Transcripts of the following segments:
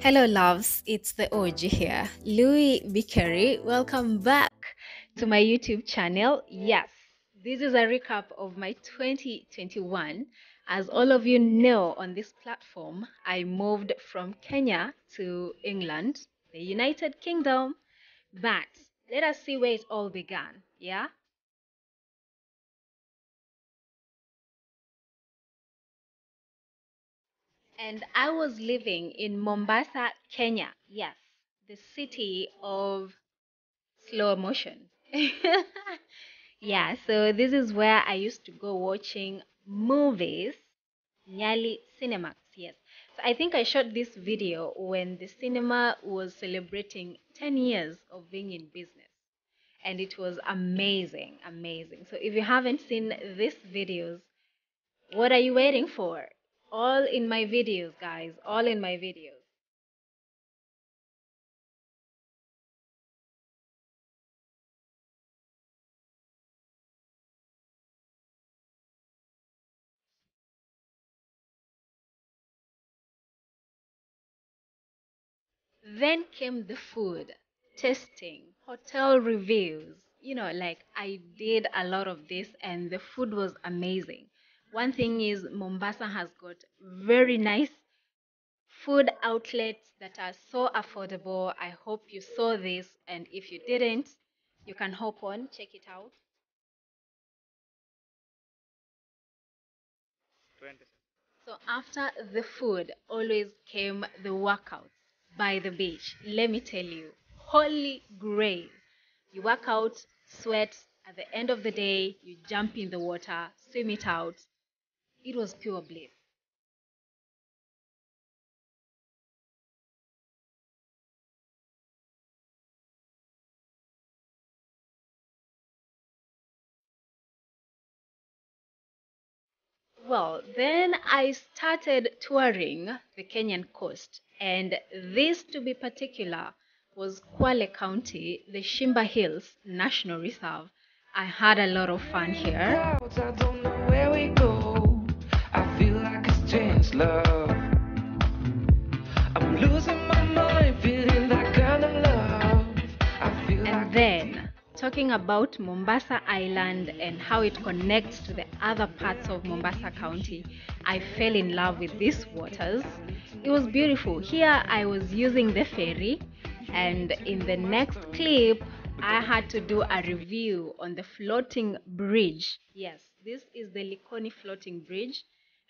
Hello, loves. It's the OG here, Louise Bikeri. Welcome back to my YouTube channel. Yes, this is a recap of my 2021. As all of you know, on this platform, I moved from Kenya to England, the United Kingdom. But let us see where it all began. Yeah. And I was living in Mombasa, Kenya. Yes, the city of slow motion. yeah, so this is where I used to go watching movies, Nyali Cinemax. Yes, so I think I shot this video when the cinema was celebrating 10 years of being in business. And it was amazing, amazing. So if you haven't seen these videos, what are you waiting for? All in my videos guys all in my videos. Then came the food testing hotel reviews. You know like i did a lot of this and the food was amazing one thing is mombasa has got very nice food outlets that are so affordable. I hope you saw this, and if you didn't, you can hop on, check it out. So after the food, always came the workouts by the beach. Let me tell you, holy grail. You work out, sweat, at the end of the day, you jump in the water, swim it out. It was pure bliss. Well, then I started touring the Kenyan coast, and this, to be particular, was Kwale County, the Shimba Hills National Reserve. I had a lot of fun here. And then talking about Mombasa Island and how it connects to the other parts of Mombasa County, I fell in love with these waters. It was beautiful. Here I was using the ferry, and in the next clip, I had to do a review on the floating bridge. Yes, this is the Likoni floating bridge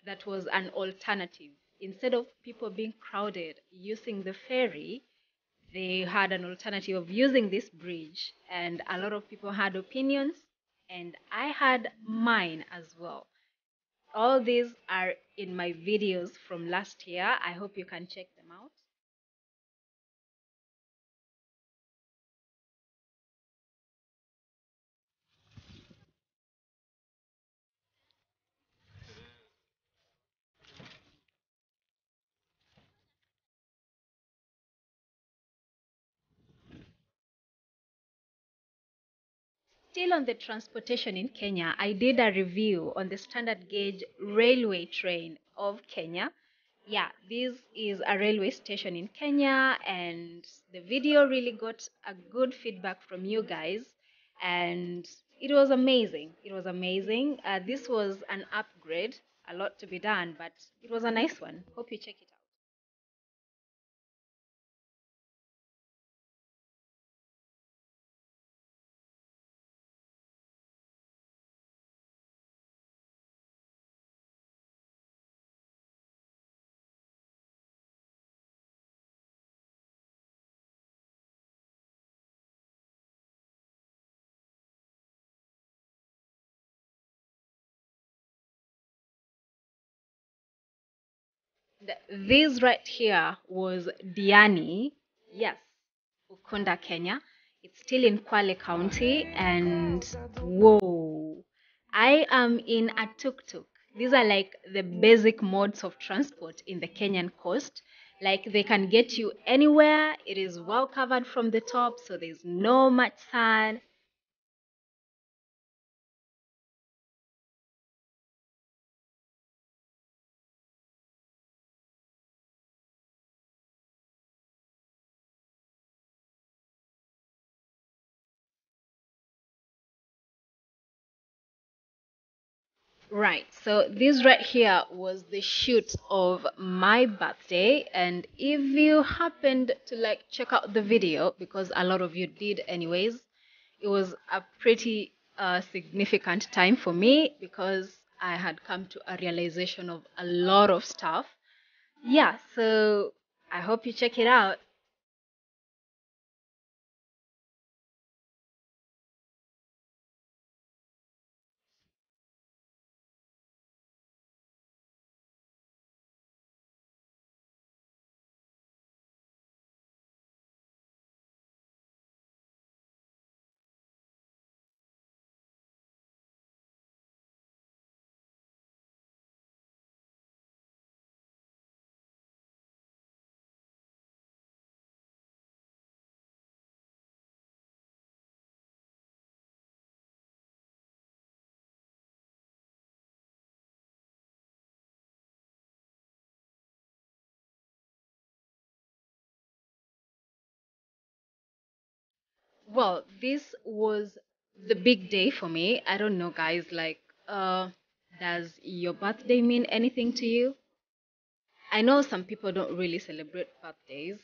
that was an alternative. Instead of people being crowded using the ferry, they had an alternative of using this bridge and a lot of people had opinions and i had mine as well. All these are in my videos from last year. I hope you can check them out Still on the transportation in Kenya, I did a review on the standard gauge railway train of Kenya. Yeah, this is a railway station in Kenya, and the video really got a good feedback from you guys, and it was amazing. It was amazing. Uh, this was an upgrade, a lot to be done, but it was a nice one. Hope you check it out. This right here was Diani, yes, Ukunda, Kenya. It's still in Kwale County, and whoa, I am in a tuk tuk. These are like the basic modes of transport in the Kenyan coast. Like they can get you anywhere. It is well covered from the top, so there's no much sun. Right. So this right here was the shoot of my birthday and if you happened to like check out the video because a lot of you did anyways, it was a pretty uh, significant time for me because I had come to a realization of a lot of stuff. Yeah, so I hope you check it out. Well, this was the big day for me. I don't know, guys. Like, uh, does your birthday mean anything to you? I know some people don't really celebrate birthdays,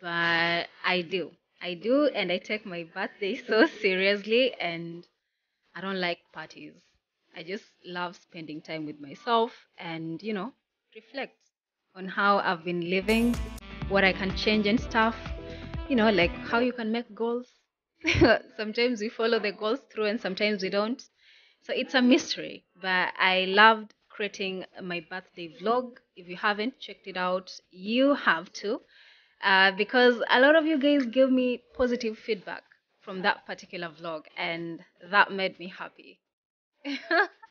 but I do. I do, and I take my birthday so seriously, and I don't like parties. I just love spending time with myself and, you know, reflect on how I've been living, what I can change and stuff. You know, like how you can make goals. sometimes we follow the goals through and sometimes we don't. So it's a mystery, but I loved creating my birthday vlog. If you haven't checked it out, you have to, uh, because a lot of you guys gave me positive feedback from that particular vlog, and that made me happy.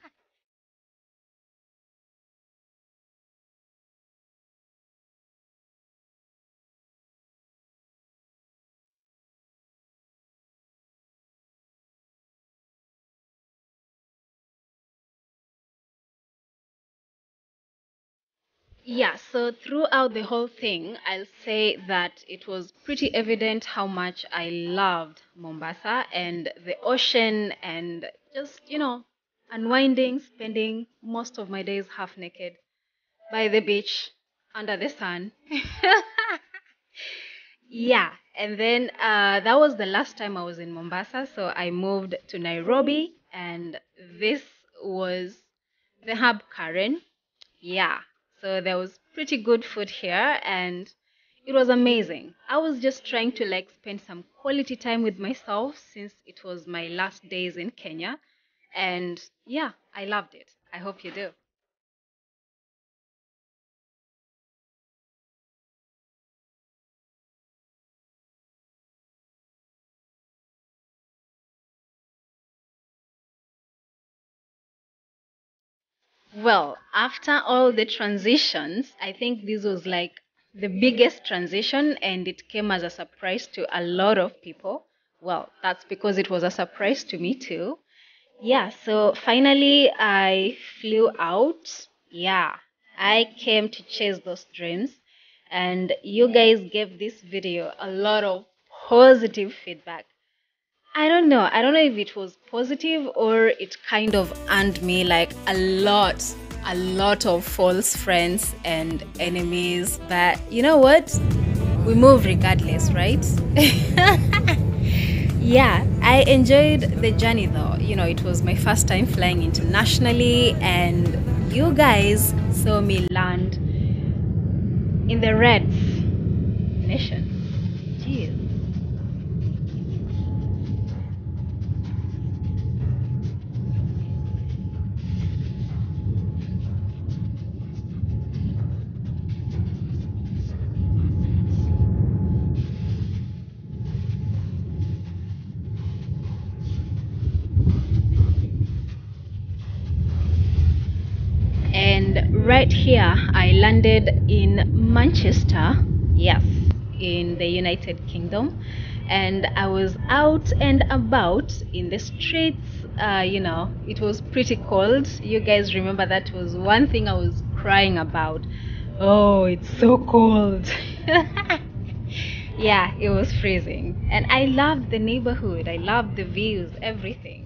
Yeah, so throughout the whole thing, I'll say that it was pretty evident how much I loved Mombasa and the ocean and just, you know, unwinding, spending most of my days half naked by the beach under the sun. yeah, and then uh, that was the last time I was in Mombasa, so I moved to Nairobi, and this was the hub Karen. Yeah, so there was pretty good food here, and it was amazing. I was just trying to like spend some quality time with myself since it was my last days in Kenya, and yeah, I loved it. I hope you do. Well, after all the transitions, I think this was like the biggest transition and it came as a surprise to a lot of people. Well, that's because it was a surprise to me too. Yeah, so finally I flew out. Yeah, I came to chase those dreams and you guys gave this video a lot of positive feedback. I don't know. I don't know if it was positive or it kind of earned me like a lot, a lot of false friends and enemies. But you know what? We move regardless, right? yeah, I enjoyed the journey though. You know, it was my first time flying internationally, and you guys saw me land in the Reds nation. Right here, I landed in Manchester, yes, in the United Kingdom. And I was out and about in the streets. Uh, you know, it was pretty cold. You guys remember that was one thing I was crying about. Oh, it's so cold. yeah, it was freezing. And I loved the neighborhood, I loved the views, everything.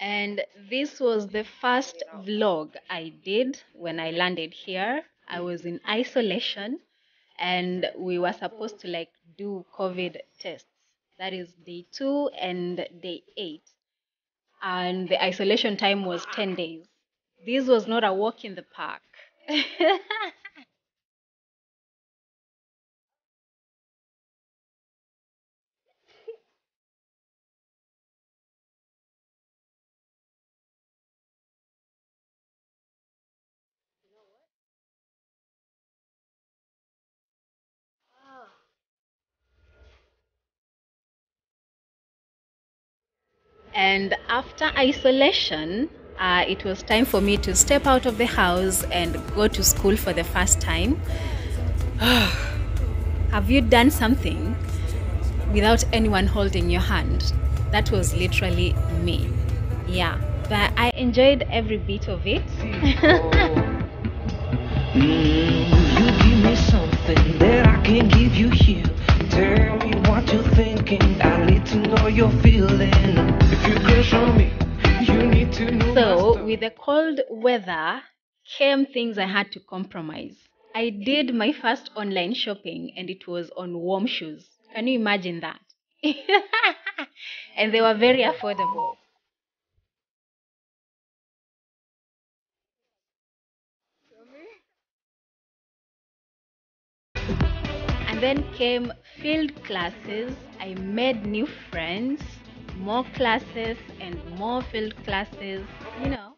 And this was the first vlog I did when I landed here. I was in isolation and we were supposed to like do COVID tests. That is day two and day eight. And the isolation time was 10 days. This was not a walk in the park. And after isolation, uh, it was time for me to step out of the house and go to school for the first time. Have you done something without anyone holding your hand? That was literally me. Yeah, but I enjoyed every bit of it. Mm, So, with the cold weather came things I had to compromise. I did my first online shopping and it was on warm shoes. Can you imagine that? and they were very affordable. And then came field classes. I made new friends, more classes, and more field classes. You know.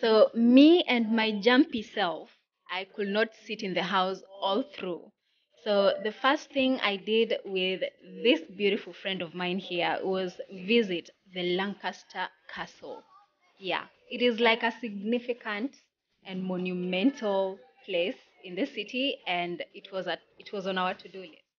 So, me and my jumpy self, I could not sit in the house all through. So, the first thing I did with this beautiful friend of mine here was visit the Lancaster Castle. Yeah, it is like a significant and monumental place in the city, and it was at it was on our to-do list.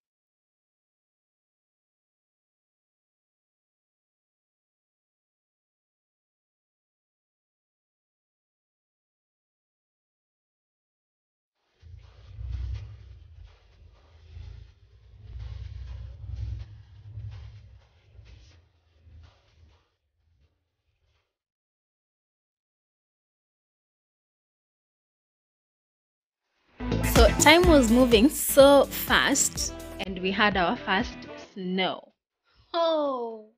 So time was moving so fast, and we had our first snow. Oh,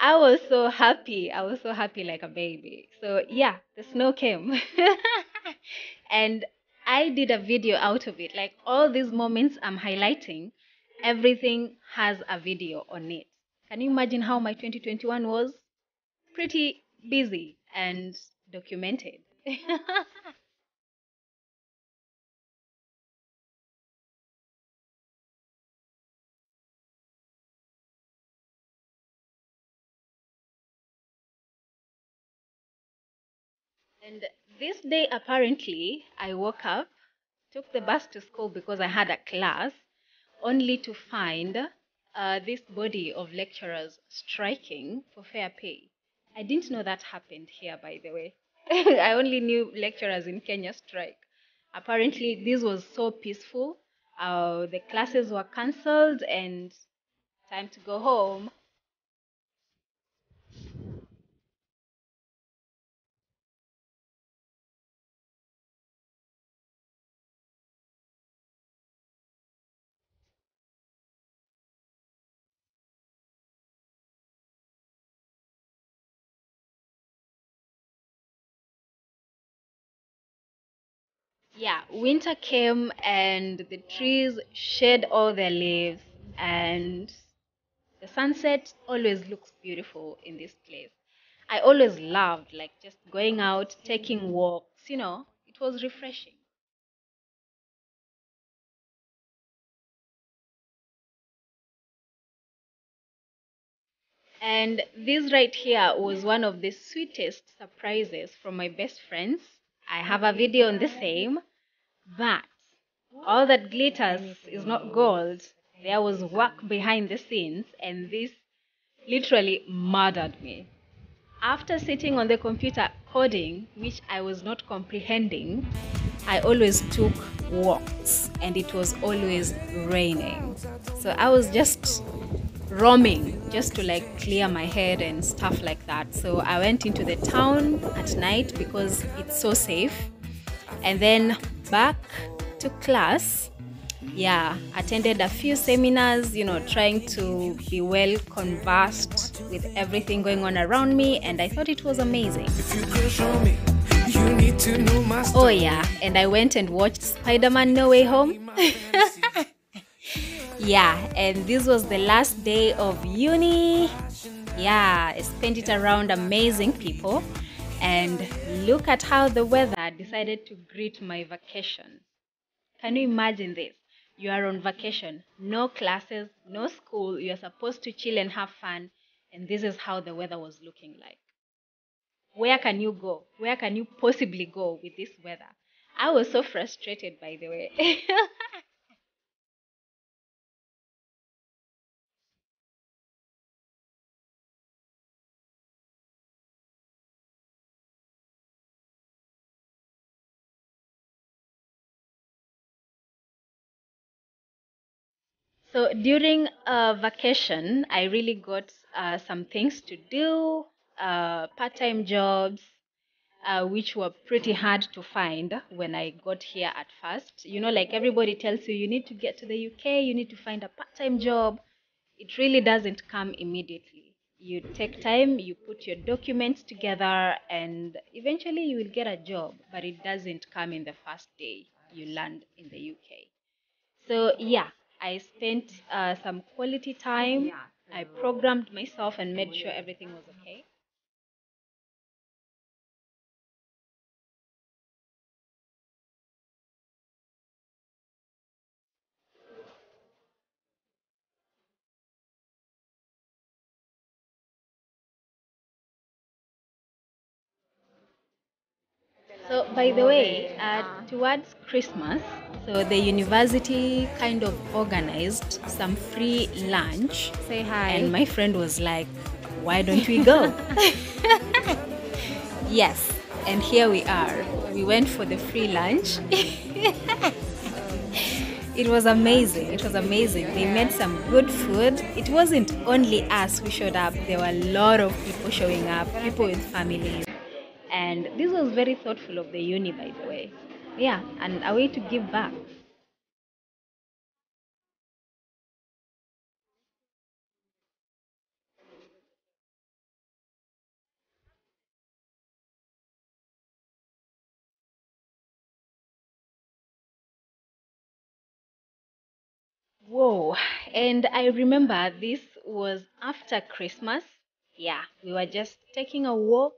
I was so happy. I was so happy like a baby. So yeah, the snow came. and I did a video out of it. Like all these moments I'm highlighting, everything has a video on it. Can you imagine how my 2021 was? Pretty busy and documented. And this day, apparently, I woke up, took the bus to school because I had a class, only to find uh, this body of lecturers striking for fair pay. I didn't know that happened here, by the way. I only knew lecturers in Kenya strike. Apparently, this was so peaceful. Uh, the classes were cancelled and time to go home. Yeah, winter came and the trees shed all their leaves, and the sunset always looks beautiful in this place. I always loved like just going out, taking walks, you know, it was refreshing. And this right here was one of the sweetest surprises from my best friends. I have a video on the same, but all that glitters is not gold. There was work behind the scenes, and this literally murdered me. After sitting on the computer coding, which I was not comprehending, I always took walks, and it was always raining. So I was just roaming just to like clear my head and stuff like that. So I went into the town at night because it's so safe. And then back to class. Yeah, attended a few seminars, you know, trying to be well conversed with everything going on around me, and I thought it was amazing. If you crush on me, you need to know my Oh, yeah, and I went and watched Spider Man No Way Home. Yeah, and this was the last day of uni. Yeah, I spent it around amazing people. And look at how the weather decided to greet my vacation. Can you imagine this? You are on vacation, no classes, no school, you're supposed to chill and have fun, and this is how the weather was looking like. Where can you go? Where can you possibly go with this weather? I was so frustrated, by the way. So during a vacation, I really got uh, some things to do, uh, part-time jobs, uh, which were pretty hard to find when I got here at first. You know, like everybody tells you, you need to get to the UK, you need to find a part-time job. It really doesn't come immediately. You take time, you put your documents together, and eventually you will get a job, but it doesn't come in the first day you land in the UK. So yeah, I spent uh, some quality time. I programmed myself and made sure everything was okay. By the way, uh, towards Christmas, so the university kind of organized some free lunch. Say hi. And my friend was like, why don't we go? yes, and here we are. We went for the free lunch. it was amazing. It was amazing. They made some good food. It wasn't only us who showed up, there were a lot of people showing up, people with families. This was very thoughtful of the uni, by the way. Yeah, and a way to give back. Whoa, and I remember this was after Christmas. Yeah, we were just taking a walk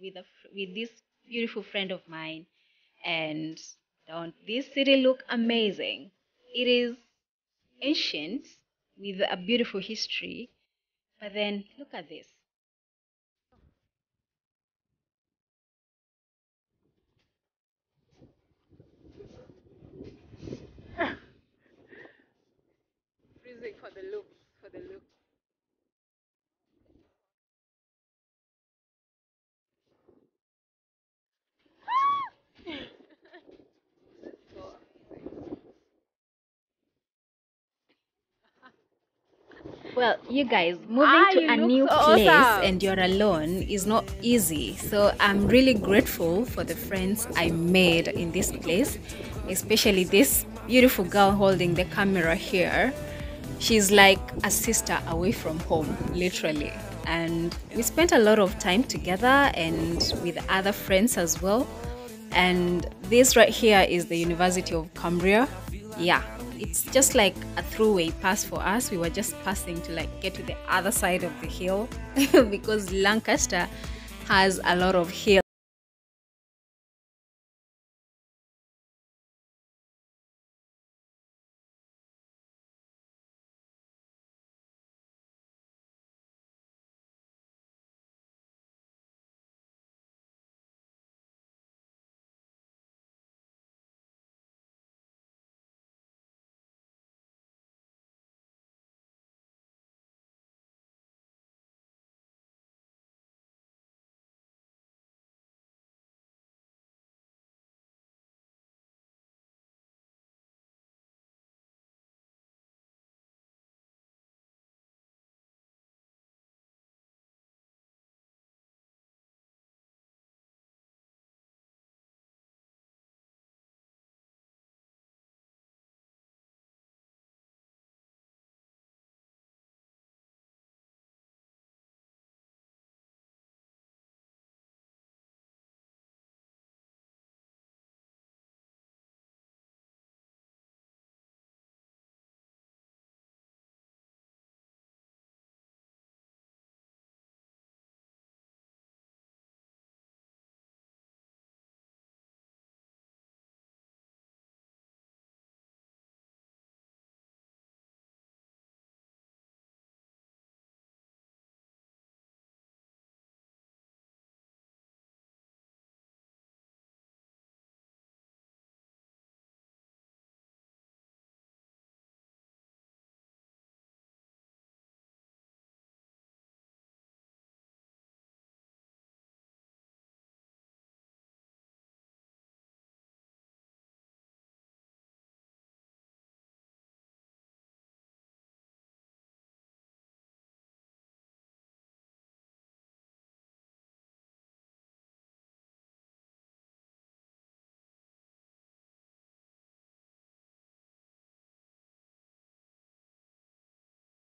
with a with this beautiful friend of mine, and don't this city look amazing? It is ancient with a beautiful history, but then look at this. Freezing for the look, for the look. Well, you guys, moving Ah, to a new so place awesome. and you're alone is not easy. So I'm really grateful for the friends I made in this place, especially this beautiful girl holding the camera here. She's like a sister away from home, literally. And we spent a lot of time together and with other friends as well. And this right here is the University of Cumbria. Yeah, it's just like a throughway pass for us. We were just passing to like get to the other side of the hill because Lancaster has a lot of hills.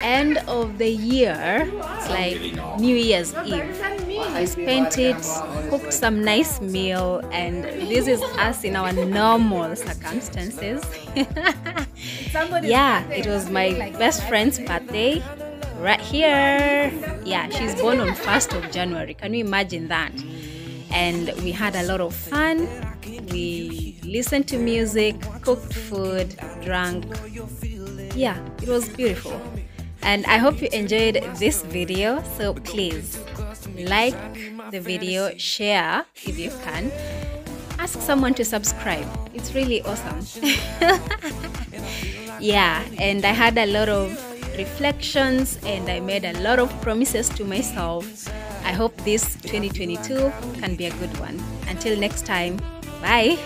End of the year. It's like New Year's Eve. I spent it, cooked some nice meal, and this is us in our normal circumstances. yeah, it was my best friend's birthday right here. Yeah, she's born on 1st of January. Can you imagine that? And we had a lot of fun. We listened to music, cooked food, drank. Yeah, it was beautiful. And I hope you enjoyed this video. So please like the video, share if you can. Ask someone to subscribe. It's really awesome. yeah, and I had a lot of reflections and I made a lot of promises to myself. I hope this 2022 can be a good one. Until next time, bye.